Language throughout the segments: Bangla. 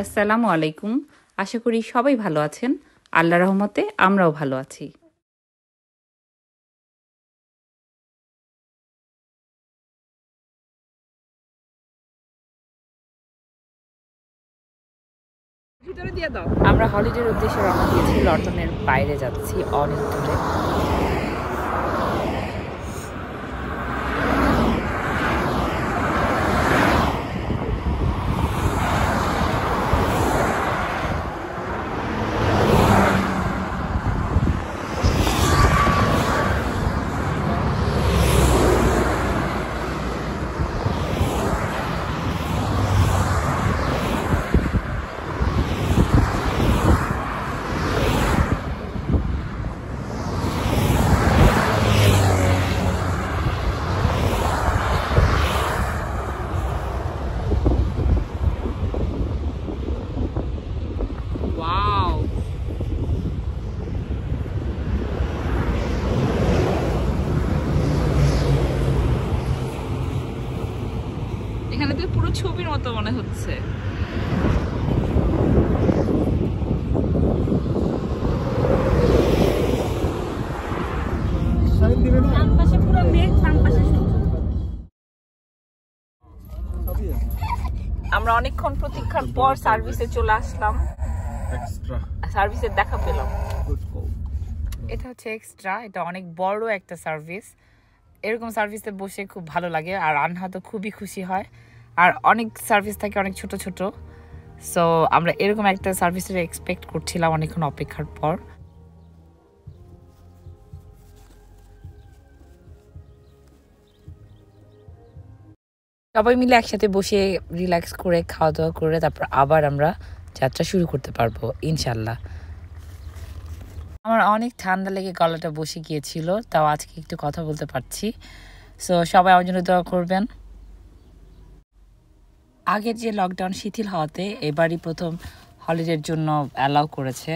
আসসালামু আলাইকুম। আশা করি সবাই ভালো আছেন। আল্লাহ রহমতে আমরাও ভালো আছি। আমরা হলিডের উদ্দেশ্যে রওনা দিয়েছি, লন্ডনের বাইরে যাচ্ছি অনেক দূরে। এখানে তো পুরো ছবির মতো মনে হচ্ছে। আমরা অনেকক্ষণ প্রতীক্ষার পর সার্ভিসে চলে আসলাম। সার্ভিসের দেখা পেলাম। এটা হচ্ছে এক্সট্রা এটা অনেক বড় একটা সার্ভিস এরকম সার্ভিসে বসে খুব ভালো লাগে আর আনহা তো খুবই খুশি হয়। আর অনেক সার্ভিস থাকে অনেক ছোট ছোট। সো আমরা এরকম একটা সার্ভিসের এক্সপেক্ট করছিলাম অনেকক্ষণ অপেক্ষার পর। সবাই মিলে একসাথে বসে রিল্যাক্স করে খাওয়া দাওয়া করে, তারপর আবার আমরা যাত্রা শুরু করতে পারব ইনশাল্লাহ আমার অনেক ঠান্ডা লেগে গলাটা বসে গিয়েছিল, তাও আজকে একটু কথা বলতে পারছি। সো সবাই আমার জন্য দোয়া করবেন। আগের যে লকডাউন শিথিল হওয়াতে এবারই প্রথম হলিডের জন্য অ্যালাউ করেছে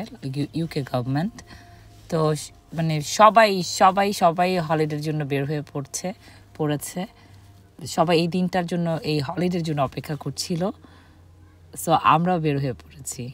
ইউকে গভর্নমেন্ট তো মানে সবাই সবাই সবাই হলিডের জন্য বের হয়ে পড়ছে, পড়েছে। সবাই এই দিনটার জন্য, এই হলিডের জন্য অপেক্ষা করছিল। সো আমরাও বের হয়ে পড়েছি।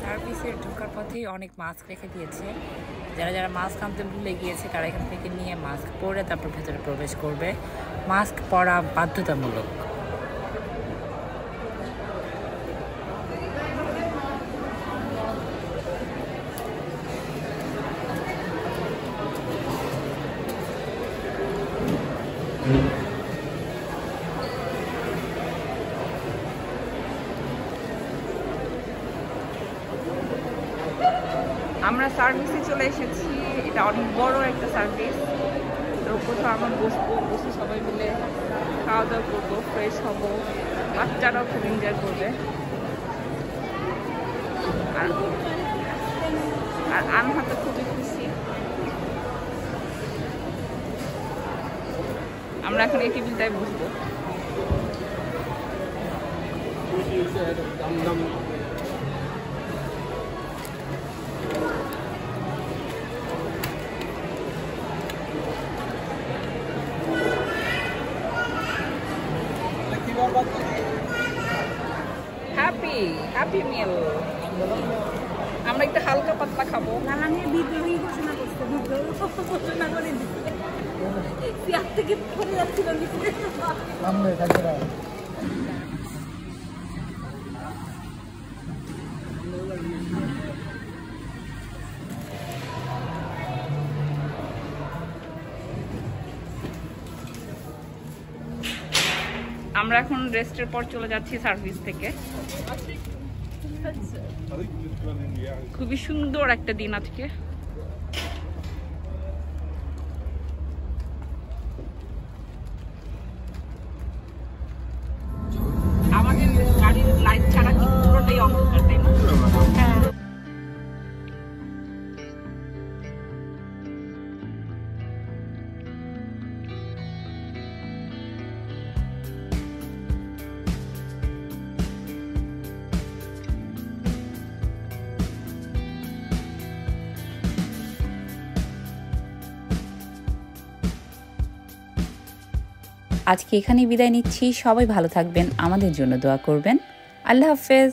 সার্ভিসে ঢোকার পথেই অনেক মাস্ক রেখে দিয়েছে। যারা যারা মাস্ক আনতে ভুলে গিয়েছে, তারা এখান থেকে নিয়ে মাস্ক পরে তারপর ভেতরে প্রবেশ করবে। মাস্ক পরা বাধ্যতামূলক। আমরা সার্ভিসে চলে এসেছি। এটা অনেক বড় একটা সার্ভিস তো কোথাও আমরা বসবো, বসে সবাই মিলে খাওয়া দাওয়া করব ফ্রেশ হব। বাচ্চারাও খুব এনজয় করবে। আর আর আনহা তো খুবই খুশি আমরা এখন এই টেবিলটায় বসবো। হ্যাপি হ্যাপি আমরা একটু হালকা পাতলা খাব। বিদ্রোহী ঘোষণা করছে, বিদ্রোহ ঘোষণা করে চেয়ার থেকে পড়ে যাচ্ছিল নিচে আমরা এখন রেস্টের পর চলে যাচ্ছি সার্ভিস থেকে। খুবই সুন্দর একটা দিন আজকে। আজকে এখানেই বিদায় নিচ্ছি। সবাই ভালো থাকবেন আমাদের জন্য দোয়া করবেন। আল্লাহ হাফেজ।